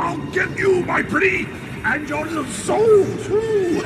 I'll get you, my pretty, and your little soul, too.